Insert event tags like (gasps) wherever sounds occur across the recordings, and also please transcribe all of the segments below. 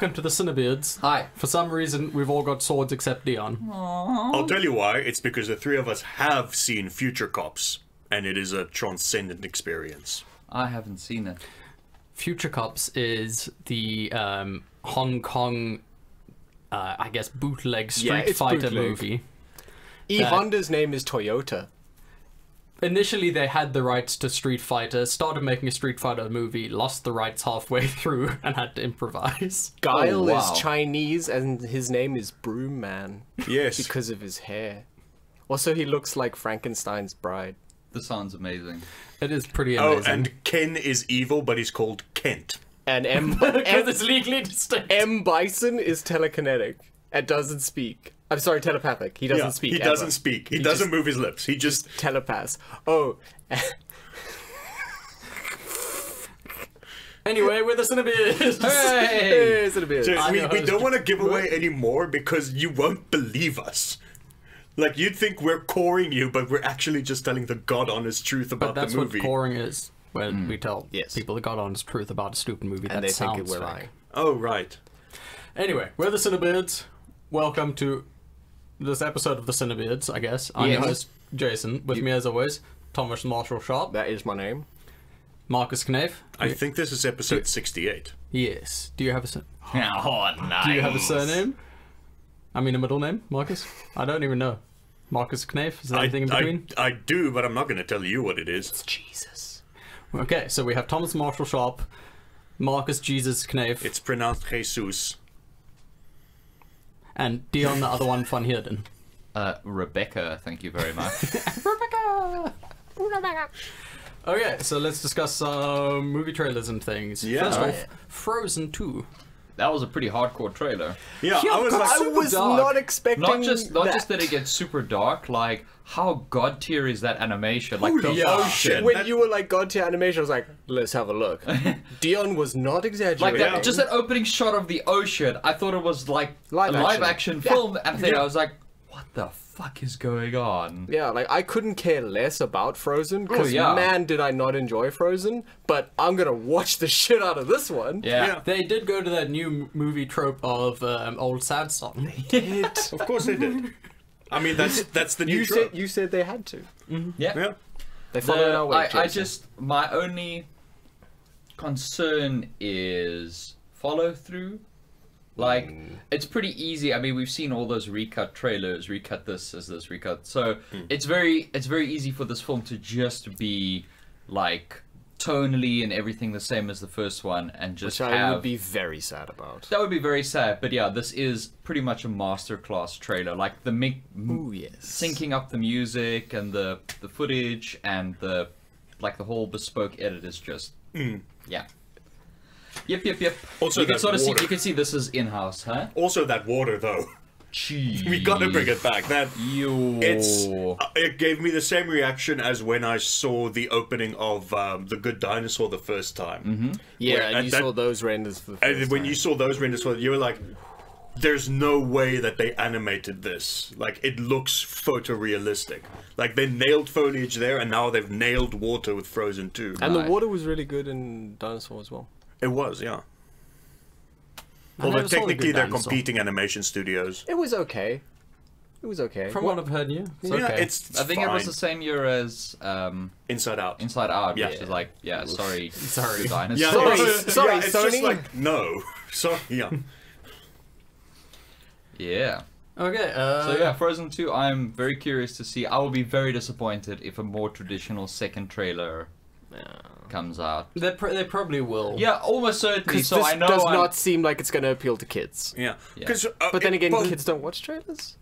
welcome to the Cinebeards. Hi. For some reason, we've all got swords except Dion. I'll tell you why. It's because the three of us have seen Future Cops, and it is a transcendent experience. I haven't seen it. Future Cops is the um, Hong Kong, uh, I guess, bootleg Street Yeah, Fighter bootleg. movie. E Honda's name is Toyota. Initially, they had the rights to Street Fighter, started making a Street Fighter movie, lost the rights halfway (laughs) through, and had to improvise. (laughs) Guile oh, wow. is Chinese and his name is Broom Man Yes. because of his hair. Also, he looks like Frankenstein's bride. This sounds amazing. It is pretty oh, amazing. oh, and Ken is evil, but he's called Kent. And M, (laughs) because it's legally distinct. M Bison is telekinetic and doesn't speak. I'm sorry, telepathic. He doesn't Yeah, speak. He ever. doesn't speak. He, He doesn't just- move his lips. He just. (laughs) telepaths. Oh, (laughs) Anyway, we're the Cinebeards. Hey! is it? So we, we don't want to give away any more because you won't believe us. Like you'd think we're coring you, but we're actually just telling the god honest truth about the movie. But that's what movie. coring is. When hmm. we tell Yes. people the god honest truth about a stupid movie and that they think we're lying. oh right. Anyway, we're the Cinebeards. Welcome to this episode of the Cinebeards, I guess. I'm your Yes. host, Jason. With me, as always, Thomas Marshall Sharp, That is my name. Marcus Knave. I think this is episode sixty-eight. Yes. Do you have a sur- Oh, nice. Do you have a surname? I mean, a middle name, Marcus. I don't even know. Marcus Knave. Is there I, anything in I, between? I do, but I'm not going to tell you what it is. Jesus. Okay, so we have Thomas Marshall Sharp, Marcus Jesus Knave, It's pronounced Jesus. And Dion, the other one, Van Heerden. Uh, Rebecca, thank you very much. (laughs) Rebecca! Rebecca! Okay, so let's discuss some movie trailers and things. Yeah. First Alright. off, Frozen 2. That was a pretty hardcore trailer. Yeah, Yeah, I was like, I super was dark. not expecting. Not just not that. just that it gets super dark, like how god tier is that animation? Like the Holy ocean. when that- you were like God tier animation, I was like, let's have a look. (laughs) Dion was not Like exaggerating. that, just that opening shot of the ocean, I thought it was like Live a live action. action Yeah. film, and then Yeah. I was like, "What the fuck is going on?" Yeah, like I couldn't care less about Frozen because Oh, yeah. man, did I not enjoy Frozen. But I'm gonna watch the (laughs) shit out of this one. Yeah, Yeah. They did go to that new movie trope of um, old sad song. They did. (laughs) of course they did. I mean, that's that's the new you trope. said you said they had to. yeah. Yeah. They followed The- our way. I, I just my only concern is follow through. Like it's pretty easy. I mean, we've seen all those recut trailers, recut this as this recut. So hmm. it's very it's very easy for this film to just be like tonally and everything the same as the first one, and just which I have would be very sad about. that would be very sad. But yeah, this is pretty much a masterclass trailer. Like the mi- Ooh yes. syncing up the music and the the footage and the like the whole bespoke edit is just hmm. yeah. Yep, yep, yep. Also you can that sort of see you can see this is in house, huh? Also, that water though. Jeez. We gotta bring it back. That You. it's uh, it gave me the same reaction as when I saw the opening of um, the Good Dinosaur the first time. Mm-hmm. Yeah, and and you that- saw those renders for the And first when you saw those renders, for you were like, "There's no way that they animated this. Like it looks photorealistic. Like they nailed foliage there, and now they've nailed water with Frozen 2. And the water was really good in Dinosaur as well. It was, yeah. Although never technically they're Dinosaur. competing animation studios. It was okay. It was okay. From what I've heard, yeah. It's Yeah, okay. it's I think it was fine. the same year as um, Inside Out. Inside Out, Yeah. which is like, yeah, sorry, (laughs) Sorry. dinosaur. yeah, Sorry, it's- sorry, yeah, it's just like no. (laughs) Sorry, yeah. yeah. Okay, uh, So yeah, Frozen 2, I'm very curious to see. I will be very disappointed if a more traditional second trailer comes out. They, pr- they probably will. Yeah, almost certainly. Because So this I know does I'm- not seem like it's going to appeal to kids. Yeah. Yeah. 'Cause, uh, But then it- again, but- kids don't watch trailers.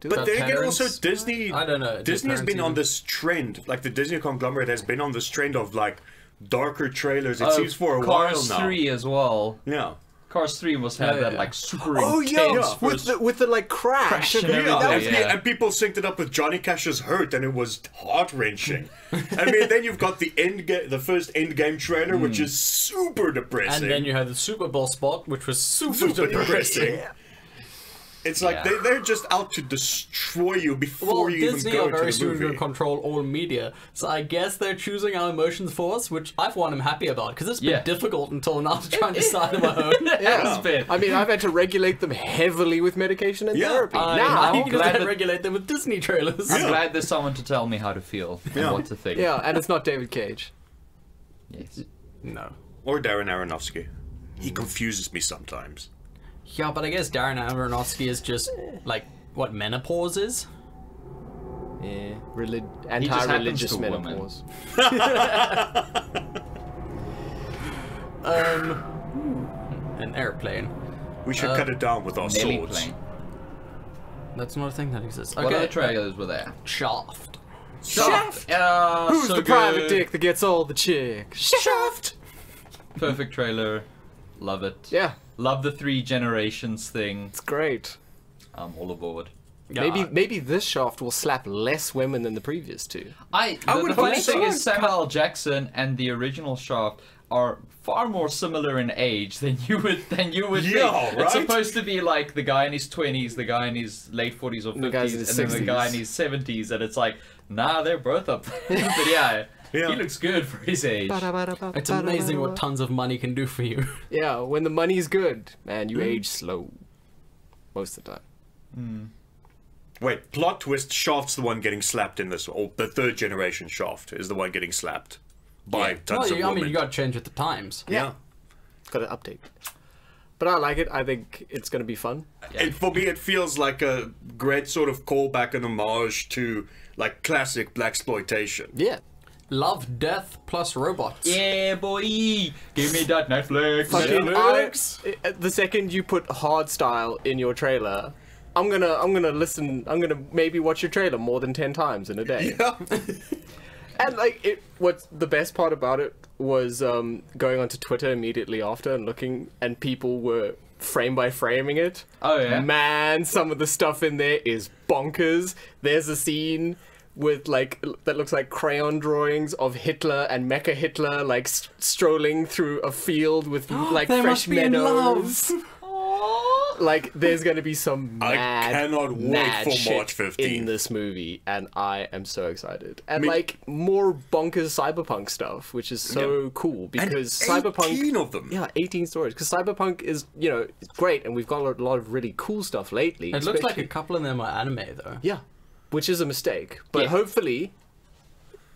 Do But they? then again, also parents? Disney. I don't know. Disney has parents been on this trend. Like the Disney conglomerate has been on this trend of like darker trailers. It Oh, seems for a Cars while now. Cars 3 as well. Yeah. Cars 3 must have Yeah, that yeah. like super Oh intense yeah, Yeah. with the with the like crash. Crash and and everything. everything, That was- yeah. And people synced it up with Johnny Cash's "Hurt," and it was heart wrenching. I mean, then you've got the end, ga- the first end game trailer, which Hmm. is super depressing. And then you had the Super Bowl spot, which was super, super depressing. (laughs) depressing. It's like Yeah. they, they're just out to destroy you before Well, you even Disney go are to very the soon movie. going to control all media, so I guess they're choosing our emotions for us, which I find I'm happy about because it's been Yeah. difficult until now to try and (laughs) decide on my own. (laughs) Has been. I mean, I've had to regulate them heavily with medication and Yeah. therapy. I, now, I'm glad just that- regulate them with Disney trailers. I'm glad there's someone to tell me how to feel and what to think. yeah, and it's not David Cage. Yes. No. Or Darren Aronofsky. He confuses me sometimes. Yeah, but I guess Darren Aronofsky is just like what menopause is. Yeah, relig- happens anti-religious to menopause. (laughs) Um, an airplane. We should cut it down with our swords. plane. That's not a thing that exists. What other trailers were there? Shaft. Shaft. Uh, Who's so the private good. dick that gets all the chicks? Shaft. Perfect trailer. Love it. Yeah, Love the three generations thing. it's great. I'm all aboard. Maybe Yeah. maybe this shaft will slap less women than the previous two. I, I the, would the funny thing is Samuel L. Jackson and the original Shaft are far more similar in age than you would than you would Yeah, think. right? It's supposed to be like the guy in his twenties, the guy in his late forties or the guy's fifties, in and his then the guy in his seventies, and it's like, nah, they're both up there. (laughs) but yeah, Yeah. he looks good for his age. It's amazing what tons of money can do for you. (laughs) Yeah, when the money's good, man, you age slow. Most of the time. Mm. Wait, plot twist, Shaft's the one getting slapped in this, or the third generation Shaft is the one getting slapped by tons well, of you, I mean, you got to change with the times. yeah. Got to update. But I like it. I think it's gonna be fun. And for me, it feels like a great sort of callback and homage to like classic blaxploitation. Yeah. Love, death, plus robots. Yeah, boy, give me that Netflix. Fucking Netflix. I, I- the second you put hard style in your trailer, I'm gonna I'm gonna listen. I'm gonna maybe watch your trailer more than ten times in a day. (laughs) Yeah. And like it, what's the best part about it was um, going onto Twitter immediately after and looking, and people were frame by framing it. Oh, yeah? man, some of the stuff in there is bonkers. There's a scene with like that looks like crayon drawings of Hitler and Mecha Hitler like s- strolling through a field with (gasps) like They fresh must be in meadows. love. (laughs) Like there's gonna be some I cannot wait mad for March 15th. in this movie, and I am so excited. And Me- like more bonkers cyberpunk stuff, which is so cool And because cyberpunk. 18 of them. Yeah, 18 stories. Because cyberpunk is, you know, it's great, and we've got a lot of really cool stuff lately. It looks like a couple of them are anime, though. yeah, which is a mistake. But Yeah. hopefully,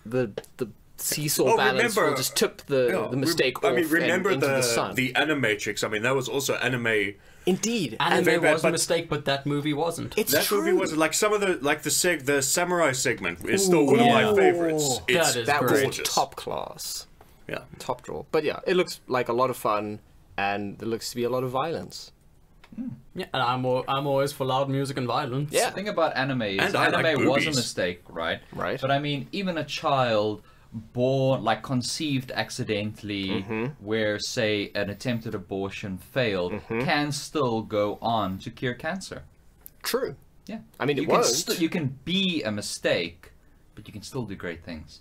the the seesaw Oh, balance remember- will just tip the Yeah, the mistake re- I off mean, and remember into the, the sun. the Animatrix? I mean, that was also anime. Indeed, Anime very bad, was a mistake, but that movie wasn't. it's That true. movie was like some of the like the seg the samurai segment is still one of my favorites. It's That is that was top class, Yeah. top draw. But yeah, it looks like a lot of fun, and there looks to be a lot of violence. Yeah, and I'm I'm always for loud music and violence. Yeah. The thing about anime is And anime like was a mistake, right? Right. But I mean, even a child born, like conceived accidentally, Mm-hmm. where say an attempted abortion failed, Mm-hmm. can still go on to cure cancer. True. Yeah. I mean, it you can won't. st- you can be a mistake, but you can still do great things.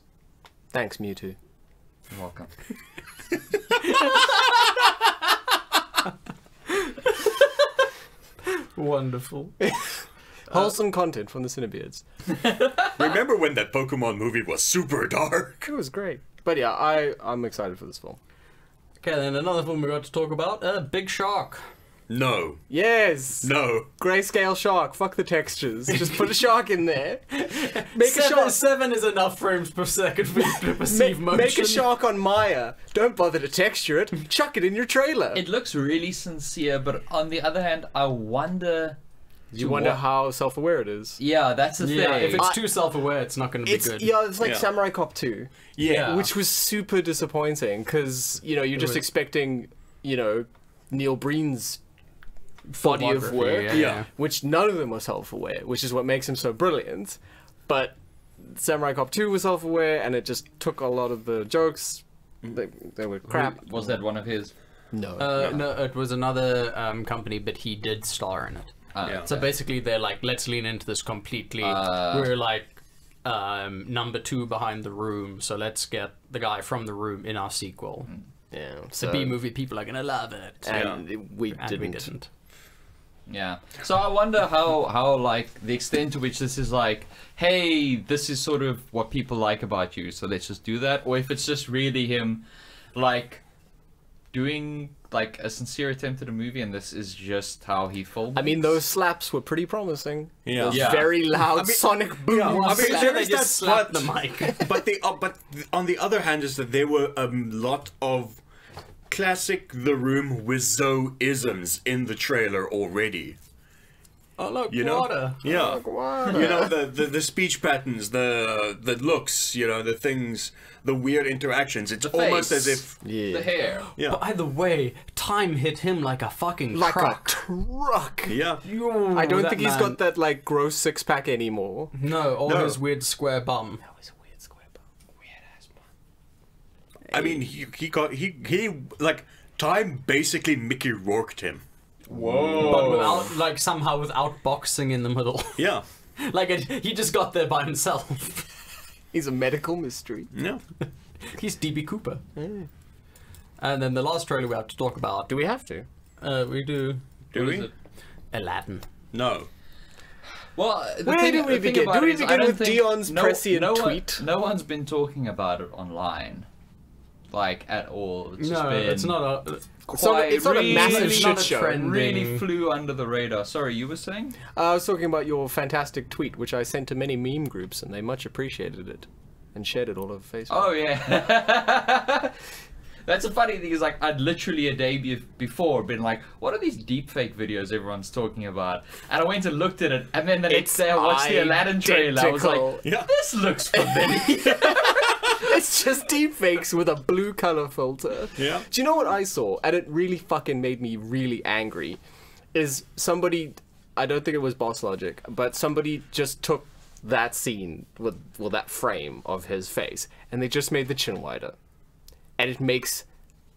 Thanks, Mewtwo. You're welcome. (laughs) (laughs) Wonderful. (laughs) Wholesome content from the Cinebeards. (laughs) Remember when that Pokemon movie was super dark? It was great. But yeah, I I'm excited for this film. Okay, then another film we got to talk about, uh, Big Shark. No, Yes. no. Grayscale shark. Fuck the textures. Just put a shark in there. (laughs) Make a seven, shark. seven is enough frames per second for (laughs) you to Make, perceive motion. make a shark on Maya. Don't bother to texture it. Chuck it in your trailer. It looks really sincere, but on the other hand, I wonder. you wonder what- how self-aware it is. Yeah, that's the Yeah, thing. if it's I- too self-aware, it's not going to be good. yeah, it's like Yeah. Samurai Cop 2, Yeah. which was super disappointing because you know you're just was- expecting you know Neil Breen's body of work, yeah, Yeah. which none of them were self-aware, which is what makes him so brilliant. But Samurai Cop 2 was self-aware, and it just took a lot of the jokes. They, they were crap. Was that one of his? No. Uh, no, it was another um, company, but he did star in it. Uh, Yeah. So basically, they're like, let's lean into this completely. Uh. We're like um, number two behind the room, so let's get the guy from the room in our sequel. yeah. It's a B movie. People are gonna love it. and we And didn't. we didn't. Yeah. So I wonder how how like the extent to which this is like, hey, this is sort of what people like about you, so let's just do that, or if it's just really him, like, doing like a sincere attempt at a movie, and this is just how he filmed. I mean, those slaps were pretty promising. Yeah. Those Yeah. very loud I mean- sonic boom. Yeah, I mean, slaps. there they is just that, slapped but- the mic. but the uh, but on the other hand is that there were a lot of classic The Room Wiseau isms in the trailer already. oh look, You know, water. yeah, water. you know the, the the speech patterns, the the looks, you know the things, the weird interactions. It's The almost face. as if yeah. the hair. yeah, By the way, time hit him like a fucking like truck. a truck. yeah. Yo, I don't that think he's got that like gross six pack anymore. No, all No. his weird square bum. I mean, he he got he he like time basically Mickey Rourked him. Whoa. But without, like, somehow without boxing in the middle. Yeah, (laughs) like, it, he just got there by himself. (laughs) He's a medical mystery. yeah. (laughs) He's DB Cooper. And then the last trailer we have to talk about. Do we have to? Uh, we do Do What is we? Aladdin. No. Well, the Where thing, do we the begin? about Do we it is I begin with think- Dion's no, prescient no one- tweet? no one's been talking about it online, like at all. It's just No, been it's not a. It's not, a- it's not a massive it's shit not a show. trend. really flew under the radar. Sorry, you were saying? Uh, I was talking about your fantastic tweet, which I sent to many meme groups, and they much appreciated it and shared it all over Facebook. Oh yeah. (laughs) That's a funny thing. Is like I'd literally a day be- before been like, "What are these deepfake videos everyone's talking about?" And I went and looked at it, and then the next day I watched the Aladdin trailer. I was like. Yeah. "This looks familiar." (laughs) (laughs) (laughs) it's just deepfakes with a blue color filter. Yeah. Do you know what I saw? And it really fucking made me really angry. Is somebody, I don't think it was Boss Logic, but somebody just took that scene with, well, that frame of his face, and they just made the chin wider. And it makes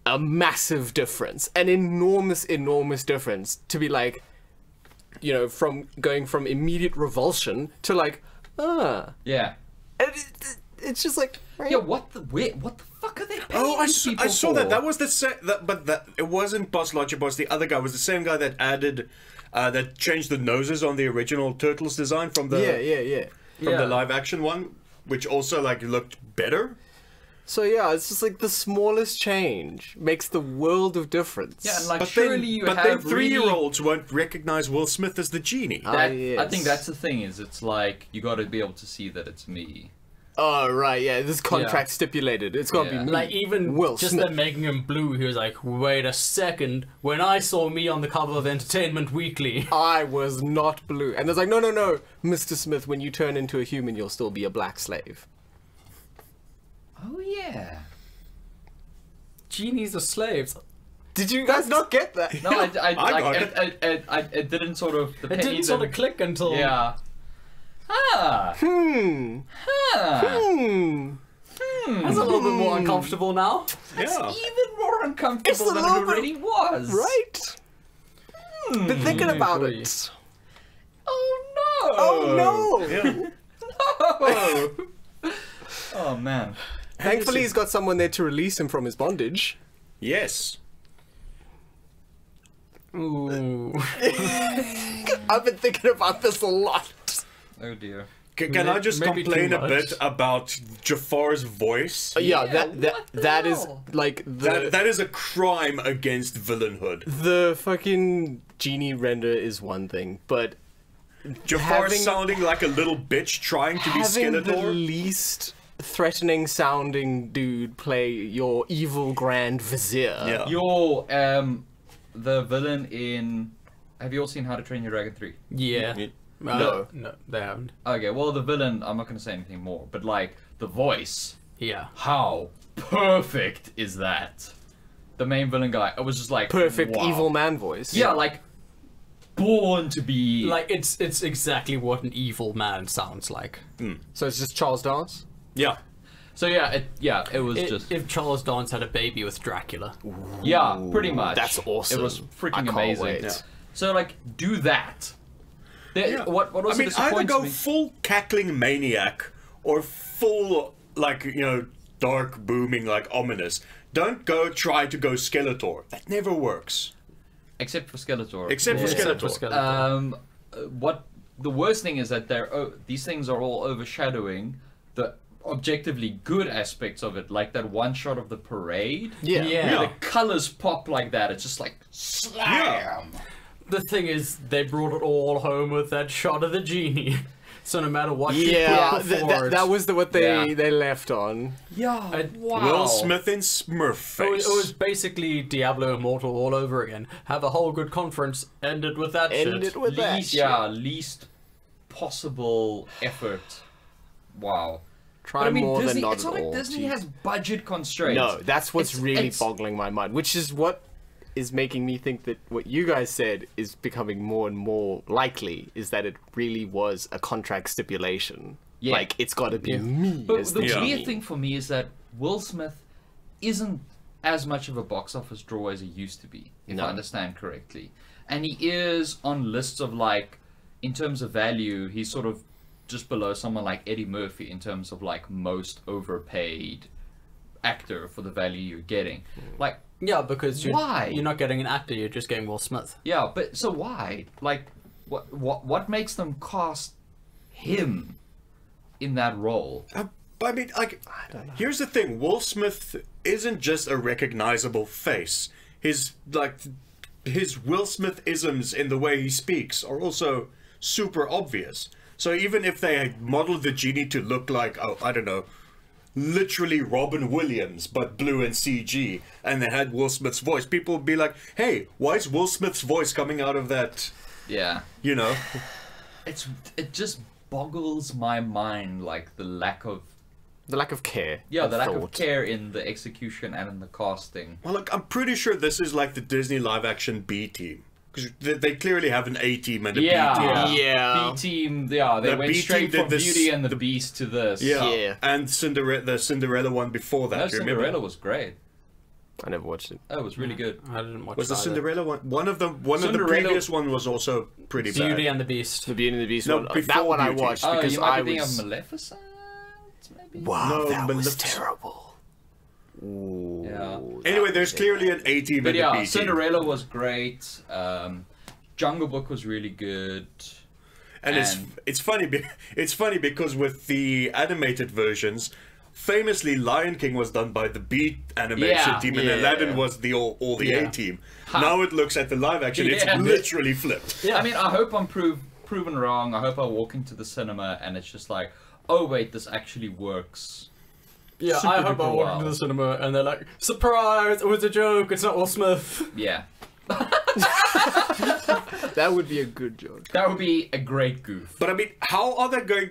a massive difference, an enormous, enormous difference to be like, you know, from going from immediate revulsion to like, ah. yeah. And it, it- it's just like, Yeah. What the? Wait. What the fuck are they paying Oh, I these saw, people I saw for? that. That was the same. That, but that it wasn't Boss Logic Boss. The other guy was the same guy that added, uh, that changed the noses on the original Turtles design from the yeah, yeah, yeah. from Yeah. the live action one, which also like looked better. So yeah, it's just like the smallest change makes the world of difference. Yeah, and like But surely then, you but have then three-year-olds really... won't recognize Will Smith as the genie. Ah, That, I yes. think that's the thing. Is it's like you got to be able to see that it's me. Oh right, yeah. This contract Yeah. stipulated. It's gotta Yeah. be me. Like even Will just Smith. them making him blue, he was like, "Wait a second! When I saw me on the cover of Entertainment Weekly, (laughs) I was not blue, and it's like, no, no, no, Mr. Smith. When you turn into a human, you'll still be a black slave. Oh yeah. genies are slaves." Did you guys not get that? No, I, I, (laughs) I like, got it, it, it, I, it didn't sort of. The It didn't sort of click until Yeah. Ah. Hmm. ah. Hmm. It's a little bit more uncomfortable now. yeah. Even more uncomfortable It's a than it little bit- already was. Right. Been thinking about agree. it. Oh no. Oh no! (laughs) Yeah. Oh. oh man. Thankfully, he's got someone there to release him from his bondage. Yes. Ooh. (laughs) I've been thinking about this a lot. Oh dear. C- can May- I just complain a bit about Jafar's voice? Yeah, Yeah, that that that is like the That that is a crime against villainhood. the fucking genie render is one thing, but Jafar Having- sounding like a little bitch trying to be having the least threatening sounding dude play your evil grand vizier. Yeah. Your um, the villain in. Have you all seen How to Train Your Dragon three? Yeah. Yeah. Uh, No. no, they haven't. Okay, well the villain. I'm not gonna say anything more, but like the voice. Yeah. How perfect is that? The main villain guy. I was just like Perfect wow. evil man voice. Yeah, like born to be Like it's it's exactly what an evil man sounds like. So it's just Charles Dance. Yeah. So yeah, it yeah, it was I- just if Charles Dance had a baby with Dracula. yeah, pretty much. That's awesome. It was I freaking can't amazing. wait. Yeah. So like, do that. There- Yeah. What what I mean, either disappoints go me? full cackling maniac or full like you know dark booming like ominous. Don't go try to go Skeletor. That never works. except for Skeletor. Except for Yeah, except for Skeletor. Skeletor. Um, what the worst thing is that they're oh, these things are all overshadowing the objectively good aspects of it, like that one shot of the parade. Yeah. Yeah. where the colors pop like that. It's just like slam. The thing is, they brought it all home with that shot of the genie. (laughs) So no matter what you Yeah, put th- forward, that, that was the what they Yeah. they left on. Yeah. I- wow. Will Smith in Smurf It was, face. it was basically Diablo Immortal all over again. Have a whole good conference, ended with that Ended shit. with that. least shit. yeah least possible effort. Wow. Try But I mean, more Disney, than not it's at not all. like Disney Jeez. has budget constraints. No, that's what's It's- really it's- boggling my mind, which is what is making me think that what you guys said is becoming more and more likely is that it really was a contract stipulation. Yeah. Like it's got to be Yeah. me But as the the weird thing for me is that Will Smith isn't as much of a box office draw as he used to be, if No. I understand correctly. And he is on lists of like, in terms of value, he's sort of just below someone like Eddie Murphy in terms of like most overpaid actor for the value you're getting. Hmm. Like, Yeah, because you're, Why? you're not getting an actor, you're just getting Will Smith. yeah, but so why? Like, what what what makes them cast him in that role? Uh, I mean, like, here's the thing: Will Smith isn't just a recognizable face. His like, his Will Smith isms in the way he speaks are also super obvious. So even if they had modeled the genie to look like, oh, I don't know, literally Robin Williams, but blue and CG, and they had Will Smith's voice, people would be like, hey, why is Will Smith's voice coming out of that? Yeah. You know? it's it just boggles my mind like the lack of the lack of care. yeah and the lack of care in the execution and in the casting Well, look, I'm pretty sure this is like the Disney live action B team. Because they, they clearly have an A team and a B yeah team. Yeah. b team yeah they The went B straight from did this- beauty and the, beast to this Yeah. Yeah. And Cinderella, the Cinderella one before that. no, do remember? cinderella was great I never watched it. oh it was really good I didn't watch it. Was the either. Cinderella one? One of the one of the previous one was also pretty Beauty bad. Beauty and the Beast. The Beauty and the Beast No, one. before That one I Beauty. watched oh because you might I be thinking was. of maleficent maybe Wow, No, that was terrible. Ooh, Yeah. Anyway, there's clearly an A team but yeah B cinderella was great um jungle book was really good And it's And- it's funny be, (laughs) it's funny because with the animated versions, famously Lion King was done by the B animation Yeah, team and yeah. Aladdin was the all, all the Yeah. A team. Now it looks at the live action, it's (laughs) Yeah. literally flipped. Yeah. I mean, I hope I'm prove, proven wrong. I hope I walk into the cinema and it's just like, oh wait, this actually works. Yeah, Super I hope I walk into the cinema and they're like, surprise! It was a joke. It's not Will Smith. Yeah, (laughs) That would be a good joke. that would be a great goof. But I mean, how are they going?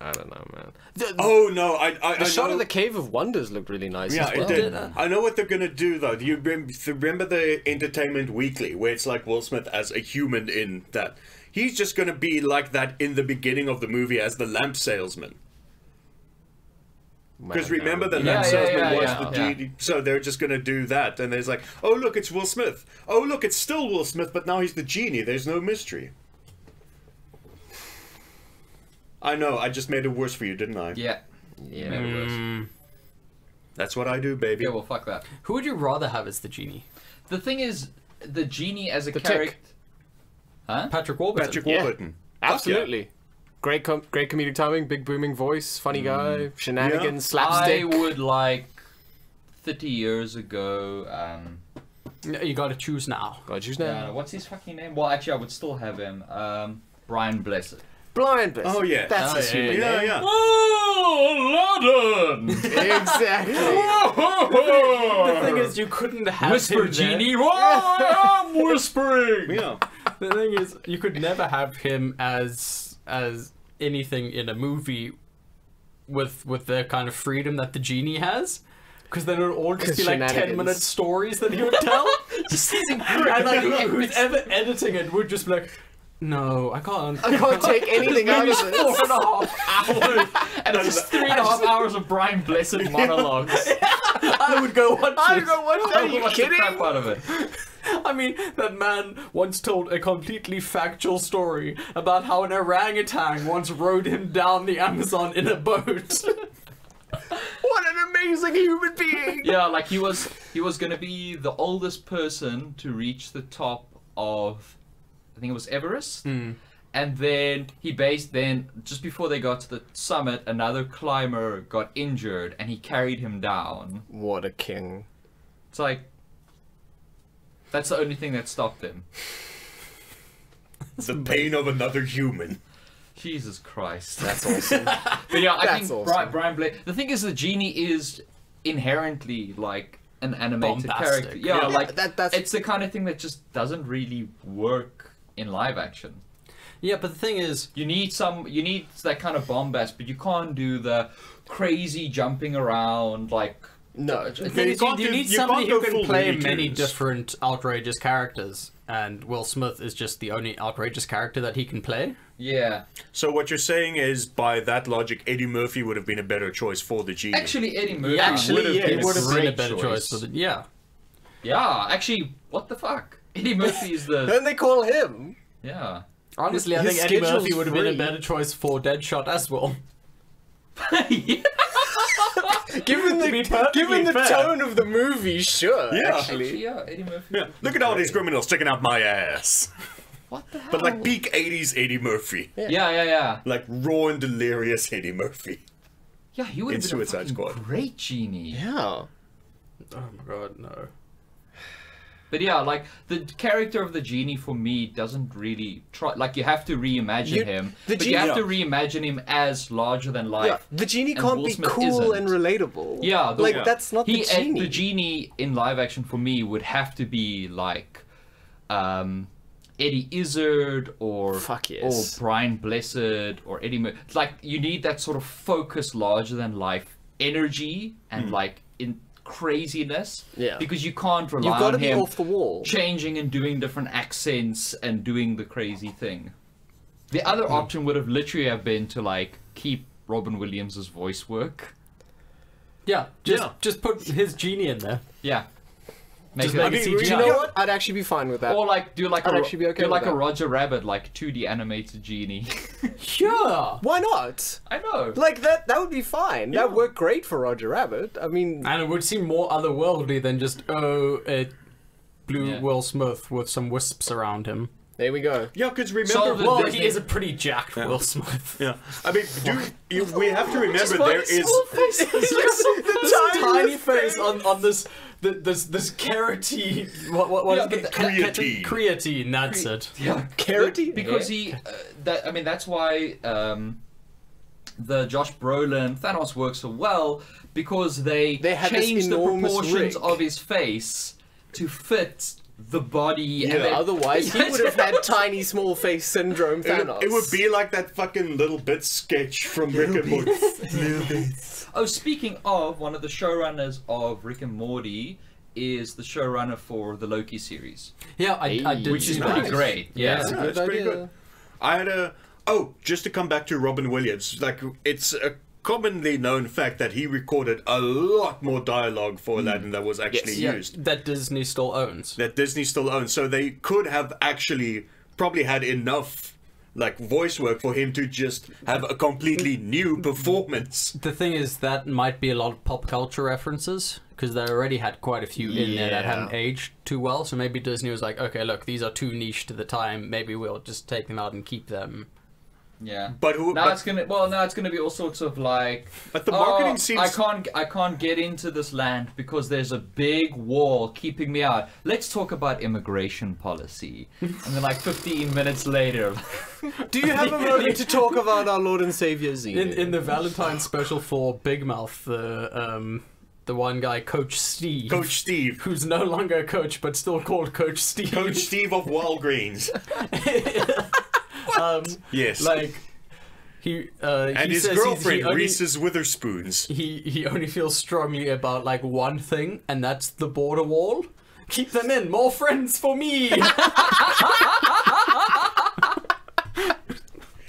I don't know, man. The, Oh no, I I, the I shot know... of the Cave of Wonders looked really nice Yeah, as well. it did. Did it? I know what they're gonna do though. Do you remember the Entertainment Weekly, where it's like Will Smith as a human in that? He's just gonna be like that in the beginning of the movie as the lamp salesman. Because remember that the would Yeah, lamp yeah, yeah, was yeah, the yeah. genie, so they're just gonna do that, and there's like, oh look, it's Will Smith. Oh look, it's still Will Smith, but now he's the genie. There's no mystery. I know. I just made it worse for you, didn't I? Yeah, yeah, made it worse. Mm. That's what I do, baby. Yeah, well, fuck that. Who would you rather have as the genie? The thing is, the genie as a character. Huh? Patrick Warburton. Patrick Yeah. Warburton. Absolutely. Great, com- great comedic timing, big booming voice, funny guy, shenanigans, I slapstick. would like 30 years ago. Um, Yeah, You gotta choose now. God, who's uh, now? what's his fucking name? Well, actually, I would still have him. Um, Brian Blessed. Blind Best. Oh, yeah. That's Oh, his yeah, human Yeah, name. yeah. Oh, Aladdin! Exactly. (laughs) The thing is, you couldn't have Whisper him there. genie. (laughs) I am whispering. Yeah. The thing is, you could never have him as as anything in a movie with with the kind of freedom that the genie has. Because then it would all just be like ten minute stories that he would tell. (laughs) Just these and like incredible who's ever editing it would just be like, no, I can't. I can't take (laughs) anything out of four this. and a half hours, (laughs) and it's just three and a half hours of Brian Blessed monologues. I would go watch I it. go, what are you Watch the kidding? crap out of it. I mean, that man once told a completely factual story about how an orangutan once rode him down the Amazon in a boat. (laughs) What an amazing human being. yeah, like he was he was gonna be the oldest person to reach the top of I think it was Everest. Hmm. And then he based then just before they got to the summit, another climber got injured and he carried him down. What a king. It's like that's the only thing that stopped him. The pain of another human. Jesus Christ. That's awesome. (laughs) But yeah, I That's think awesome. Brian, Brian Blade. The thing is, the genie is inherently like an animated Bombastic. character. Yeah, Yeah, like that- that's- it's the kind of thing that just doesn't really work in live action. Yeah, but the thing is, You need some, you need that kind of bombast, but you can't do the crazy jumping around like. No. the you is, you, can't you do- need you somebody can't who can play Looney many different outrageous characters, and Will Smith is just the only outrageous character that he can play. Yeah, So what you're saying is, by that logic, Eddie Murphy would have been a better choice for the genie. actually, Eddie Murphy Actually, would have yeah, been would have a been a better choice. choice. for the, yeah, Yeah, actually, what the fuck? Eddie Murphy is the (laughs) Then they call him. yeah. Honestly, I think Eddie Murphy would have been a better choice for Deadshot as well. yeah. (laughs) Given the perfectly given the fair. tone of the movie, sure. Yeah. Actually. Actually, yeah, Eddie Murphy. Yeah, look at all these criminals sticking out my ass. What the hell? But like peak 80s Eddie Murphy. Yeah, yeah, yeah. Like raw and delirious Eddie Murphy. Yeah, he would In have been a Suicide fucking Squad. great genie. Yeah. Oh my god, no. But yeah, like the character of the genie for me doesn't really try. Like you have to reimagine You- him, the but you have genie- to reimagine him as larger than life. Yeah, the genie can't be cool isn't. and relatable. Yeah, the- like Yeah. that's not he the genie. the genie in live action for me would have to be like um Eddie Izzard or Fuck yes. or Brian Blessed or Eddie Mur- like you need that sort of focus larger than life energy and like in craziness Yeah. because you can't rely You've got to on be him off the wall. changing and doing different accents and doing the crazy thing. The other hmm. option would have literally have been to like keep Robin Williams's voice work. Yeah, just Yeah. just put his genie in there. Yeah. Make Just it- make I mean, CGI. You know what? I'd actually be fine with that. Or like do like I'd a actually be okay do with like a. Roger Rabbit like 2D animated genie. (laughs) Sure. Why not? I know. Like that that would be fine. That would work great for Roger Rabbit. I mean And it would seem more otherworldly than just oh, it blew Yeah. Will Smith with some wisps around him. there we go. Yeah, because remember. Solve it. Well, Disney- he is a pretty jacked Will Smith. yeah, I mean, do you, we have to (laughs) remember there is. This (laughs) tiny tiny face on, on this th- this this carotene what what, what Yeah, is but it? the- Creatine. creatine that's it yeah. Carrotine. Because he uh, that I mean that's why um the Josh Brolin Thanos works so well because they, They had changed the proportions rig. of his face to fit the body and Yeah, then- Otherwise, he would have had (laughs) tiny small face syndrome It Thanos. would, it would be like that fucking little bit sketch from Rick and Morty. (laughs) Oh, speaking of, one of the showrunners of Rick and Morty is the showrunner for the Loki series, yeah I, I did which is that. pretty great. Yeah. Yeah. Yeah, it's pretty good. I had a oh, just to come back to Robin Williams, like it's a commonly known fact that he recorded a lot more dialogue for hmm. Aladdin that was actually Yeah, used. that Disney still owns. That Disney still owns, so they could have actually probably had enough like voice work for him to just have a completely new performance. The thing is, that might be a lot of pop culture references because they already had quite a few in there that hadn't aged too well. So maybe Disney was like, okay, look, these are too niche to the time. Maybe we'll just take them out and keep them. Yeah. But who? Now but- it's gonna well now it's gonna be all sorts of like But the marketing "Oh, seems- I can't I can't get into this land because there's a big wall keeping me out. Let's talk about immigration policy. and then like 15 minutes later, (laughs) Do you have a moment to talk about our Lord and Savior Zeke? In in the Valentine special for Big Mouth, the um the one guy, Coach Steve, Coach Steve, who's no longer a coach but still called Coach Steve. Coach Steve of Walgreens. (laughs) um, Yes, like he uh, and he his says girlfriend he only, Reese's Witherspoons. he he only feels strongly about like one thing, and that's the border wall. Keep them in, more friends for me. (laughs)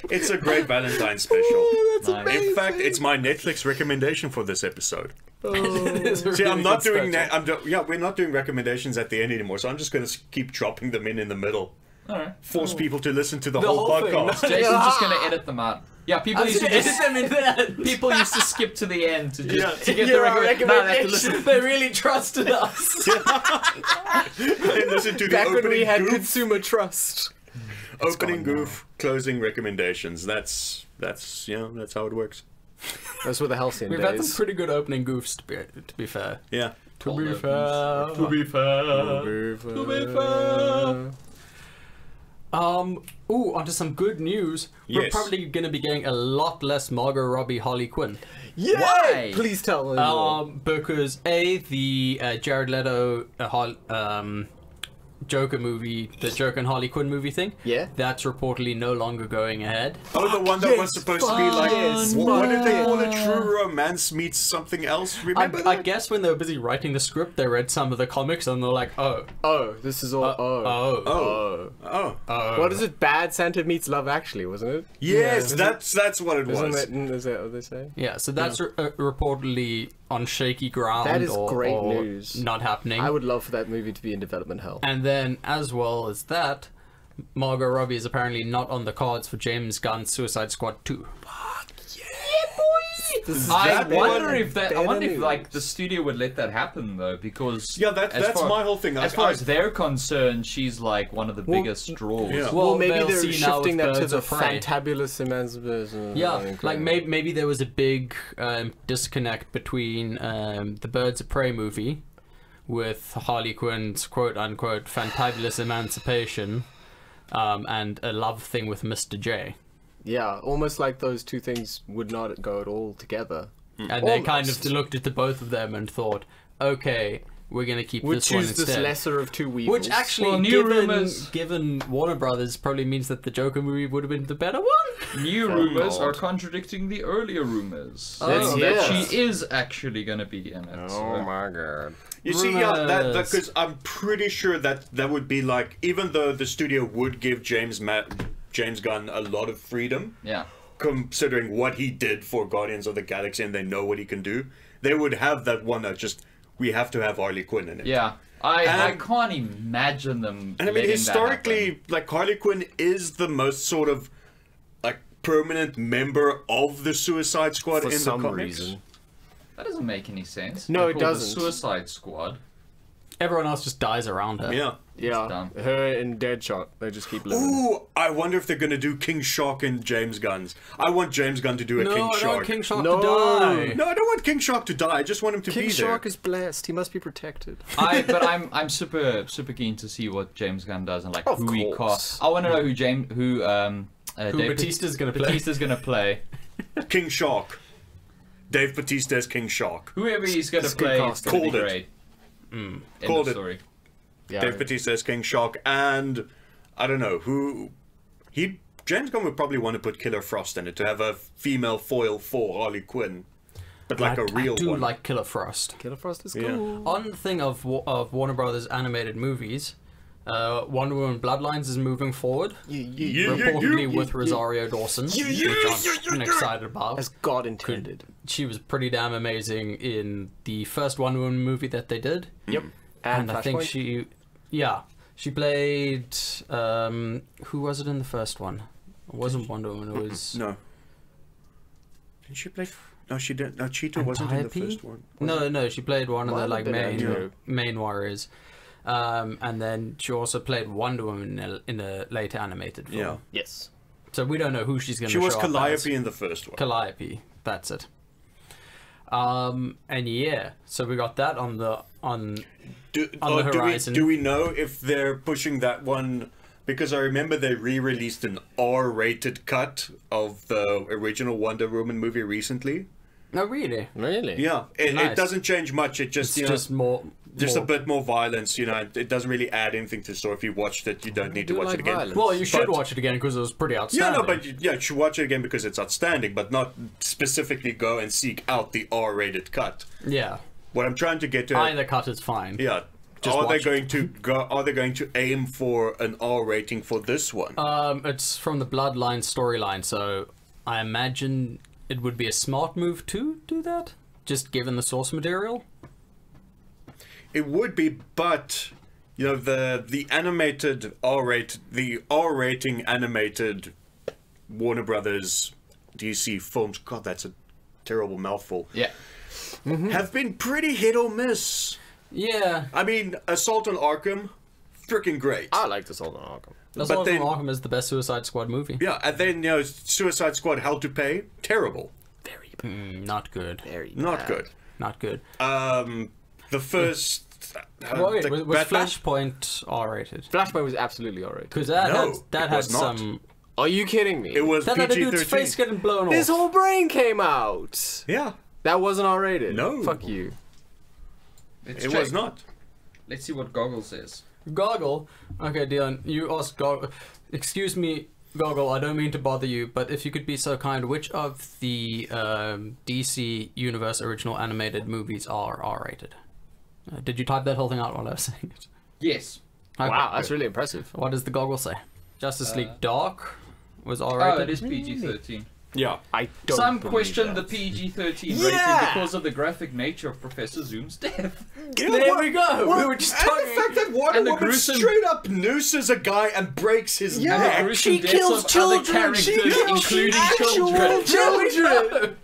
It's a great Valentine special. Oh, that's Nice. In fact, it's my Netflix recommendation for this episode. (laughs) It's a See, I'm not doing that. I'm do- yeah, we're not doing recommendations at the end anymore. So I'm just going to keep dropping them in in the middle. All right. Force people to listen to the, The whole, whole thing, podcast. Jason's just gonna (laughs) edit them out. Yeah, people used to just them in there. (laughs) people used to skip to the end to just Yeah. to get Yeah, the our recommend. No, they listen. (laughs) they really trusted us. and listen to the Back when we had goof, consumer trust. opening gone now. goof, closing recommendations. That's that's you know that's how it works. Those were the halcyon We've had some pretty good opening goofs, to be, to be fair. Yeah. To All be those fair. To be fair. to be fair. Um, ooh, onto some good news. We're probably going to be getting a lot less Margot Robbie, Harley Quinn. Yeah! Why? Please tell me. Um, because A, the uh, Jared Leto uh, um, Joker movie, the Joker and Harley Quinn movie thing, Yeah? that's reportedly no longer going ahead. Oh, the one that yes, was supposed to be like yes, wh- what did they call it? True romance meets something else. Remember I that? guess when they were busy writing the script, they read some of the comics and they're like, oh, Oh, this is all. uh, oh. oh, Oh. Oh. oh. What is it? Bad Santa meets Love Actually, wasn't it? Yes, Yeah. that's that's what it Isn't was. that, is that what they say? Yeah, so that's re- uh, reportedly on shaky ground. That is or, great or news. Not happening. I would love for that movie to be in development hell. And then, as well as that, Margot Robbie is apparently not on the cards for James Gunn's Suicide Squad 2. This is I wonder if that. I wonder if like the studio would let that happen though, because Yeah, that as that's far- my whole thing. As far I- as they're concerned, she's like one of the Well, biggest draws. yeah. well, Well, maybe they'll they're shifting that to the fantabulous emancipation. Yeah, like maybe maybe there was a big um, disconnect between um, the Birds of Prey movie with Harley Quinn's quote unquote fantabulous emancipation um, and a love thing with Mr. J. Yeah, almost like those two things would not go at all together. Hmm. And they kind of looked at the both of them and thought, okay, we're gonna keep Would this one choose this lesser of two evils. Which actually, Well, new given, rumors- given Warner Brothers, probably means that the Joker movie would have been the better one. New Oh, rumors God. are contradicting the earlier rumors. Oh, that, that yes. she is actually going to be in it. so- my god. You see, yeah, that because I'm pretty sure that that would be like, even though the studio would give James Matt, James Gunn a lot of freedom, yeah. considering what he did for Guardians of the Galaxy, and they know what he can do, they would have that one that just we have to have Harley Quinn in it. Yeah. I, I can't imagine them. And I mean, historically, like Harley Quinn is the most sort of like permanent member of the Suicide Squad For in some the comics. reason. that doesn't make any sense. No, They're it doesn't. Suicide Squad. Everyone else just dies around her. Yeah. Yeah, dumb. her and Deadshot, they just keep living. Ooh, I wonder if they're gonna do King Shark in James Gunn's. I want James Gunn to do a No, King I don't Shark. want King Shark No. to die. No, I don't want King Shark to die. I just want him to be. King be Shark there. is blessed. He must be protected. (laughs) I, but (laughs) I'm I'm super super keen to see what James Gunn does and like Of who he course. cast. I want to know who James who um uh, Who Dave Batista's gonna play. Batista's gonna play. (laughs) King Shark. Dave Batista as King Shark. Whoever he's gonna It's play, casting. gonna be Called it. great. End Called of it. story. Yeah. Dave Batista as King Shark, and I don't know who. He James Gunn would probably want to put Killer Frost in it to have a female foil for Harley Quinn, but like I, a real I do one. like Killer Frost. Killer Frost is Yeah. cool. On the thing of of Warner Brothers animated movies, uh, Wonder Woman Bloodlines is moving forward, You, you, Yeah, yeah, reportedly yeah, with yeah. Rosario Dawson, yeah, which yeah, I'm yeah, excited about. As God intended. She was pretty damn amazing in the first Wonder Woman movie that they did, Yep. and, And, I think Flashpoint? she, yeah, she played. Um, who was it in the first one? It wasn't Wonder Woman. It was (clears throat) no. Did she play? No, she didn't. No, Cheetah wasn't in the first one. was No, it? no, she played one of Might the like main Antiope. main warriors, um, and then she also played Wonder Woman in a, in a later animated film. Yeah. Yes. So we don't know who she's going to. She was Calliope Up as. in the first one. Calliope. That's it. Um, and yeah, so we got that on the on. Do, on oh, the do we do we know if they're pushing that one? Because I remember they re-released an R-rated cut of the original Wonder Woman movie recently. No, really. Really? Yeah, it, it doesn't change much. It just It's you know, just more. Just more- a bit more violence. You know, it doesn't really add anything to the story. If you watched it, you don't need to watch like it again. violence. Well, you should But- watch it again because it was pretty outstanding. Yeah, no, but you, yeah, you should watch it again because it's outstanding, but not specifically go and seek out the R-rated cut. yeah, What I'm trying to get to, either cut is fine. yeah, Just are they watch it. going to go? Are they going to aim for an R rating for this one? Um, it's from the Bloodline storyline, so I imagine it would be a smart move to do that, just given the source material. It would be, but you know the the animated R rate, the R rating animated Warner Brothers DC films, God, that's a terrible mouthful, Yeah. have been pretty hit or miss. Yeah. I mean, Assault on Arkham, freaking great. I like Assault on Arkham. That's But why then- Arkham is the best Suicide Squad movie. yeah, and then, you know, Suicide Squad, Hell to Pay, terrible. Very bad. Mm, not good. Very Not bad. good. Not good. Um, the first. Well, wait, was, was Flashpoint R-rated? Flashpoint was absolutely alright. Because that No, had that had was not. some. Are you kidding me? It was That had a PG dude's face getting blown off. His whole brain came out. Yeah, That wasn't R-rated. No. Fuck you. Let's it check. was not. Let's see what Goggle says. Goggle. Okay, Dion, you asked Goggle. Excuse me, Goggle. I don't mean to bother you, but if you could be so kind, which of the um, DC Universe original animated movies are R-rated? Uh, did you type that whole thing out while I was saying it? Yes. Okay, Wow, that's good. really impressive. What does the Goggle say? Justice League Uh, Dark was Oh, R-rated. it is PG 13. Yeah. I don't Some believe question the. PG 13 Yeah! rating because of the graphic nature of Professor Zoom's death. (laughs) There we go. We were just and talking. the fact that Wonder And the Woman gruesome- straight up nooses a guy and breaks his Yeah. Neck. gruesome she kills of children, she kills including actual (laughs) children. children.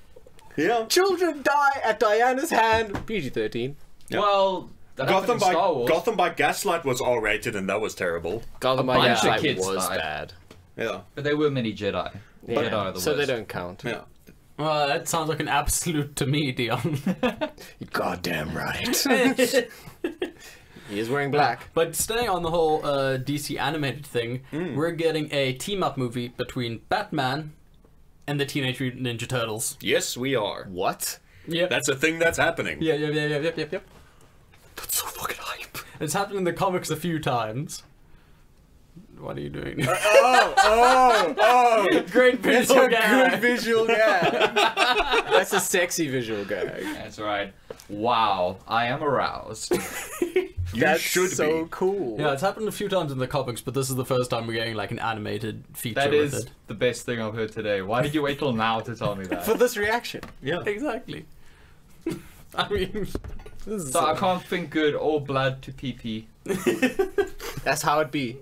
Yeah. Children die at Diana's hand. PG-13. Well, that happened Gotham by Star Wars. Gotham by Gaslight was R rated and that was terrible. Gotham by bunch of Gaslight kids was died. bad. Yeah. But there were many Jedi. Jedi are the so worst. they don't count. Yeah. Well, that sounds like an absolute to me, Dion. You (laughs) goddamn right. (laughs) he is wearing black. but staying on the whole uh, DC animated thing, Hmm. we're getting a team up movie between Batman and the Teenage Mutant Ninja Turtles. Yes, we are. What? Yeah. That's a thing that's happening. yeah, yeah, yeah, yeah, yep, yep, yep. That's so fucking hype. It's happened in the comics a few times. What are you doing? Uh, oh, oh, oh. (laughs) Great That's visual a gag. good visual gag. That's a sexy visual gag. That's right. Wow, I am aroused. (laughs) You That's should so be. cool. Yeah, it's happened a few times in the comics, but this is the first time we're getting like an animated feature That is with it. the best thing I've heard today. Why did you wait till now to tell me that? (laughs) For this reaction. Yeah. (laughs) Exactly. (laughs) I mean, This is So I can't think good or blood to PP. That's how it be.